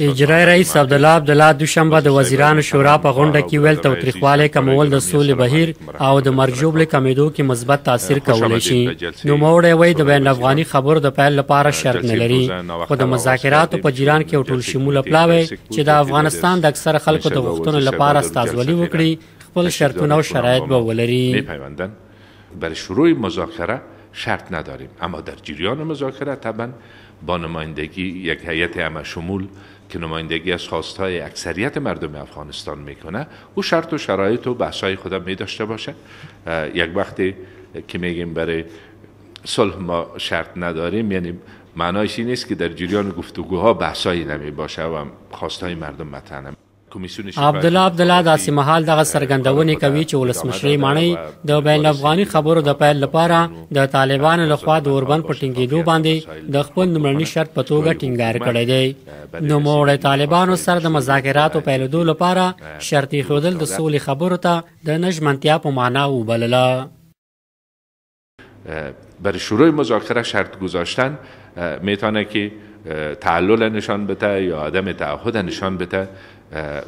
اجرائي رئیس عبدالله عبدالله دوشنبه د وزیرانو شورا په غونډه کې ویل تاوتریخوالی کمول د سولې بهیر او د مرجوبلې کمیدو کې مثبت تاثیر کولی شي نوموړی وایي د بین افغاني خبرو د پیل لپاره شرط نه لري خو د مذاکراتو په جریان کې یو ټول شموله پلاوی چې د افغانستان د اکثره خلکو د غوښتنو لپاره استازولي وکړي خپل شرطونه او شرایط به ولري بر شروع مذاکره شرط نداریم اما در جریان مذاکره طبعا با نمایندگی یک هیئت همه شمول که نمایندگی از خواستهای اکثریت مردم افغانستان میکنه او شرط و شرایط و بحثای خودم می داشته باشه یک وقتی که میگیم برای صلح ما شرط نداریم یعنی معنایش نیست که در جریان گفتگوها بحثایی نمی باشه و خواستهای مردم مطرح عبدالله عبدالله داسې مهال دغه څرګندونې کوي چې ولسمشرۍ ماڼۍ د بین افغاني خبرو د پیل لپاره د طالبانو لخوا د اوربند په ټینګېدو باندې د خپل لومړني شرط په توګه ټینګار کړی دی نوموړی طالبانو سره د مذاکراتو پیلېدو لپاره شرط ایښودل د سولې خبرو ته د نه ژمنتیا په معنا وبلله برای شروع مذاکره شرط گذاشتن میتونه که تعلل نشان بده یا عدم تعهد نشان بده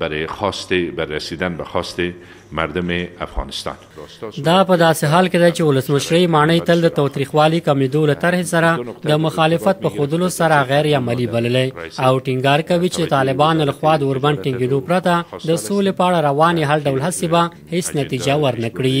برای خواست بر رسیدن به خواست مردم افغانستان دا په داسې حال کې ده چې ولسمشرۍ معنی تل د توتریخوالي کمیدو له طرح سره د مخالفت په خودلو سره غیر عملی بللې او ټینګار کوي چې طالبان له خوا د اوربند ټینګېدو پرته د سولې په اړه روانې هر ډول هڅې به هیڅ نتیجه ورنکړي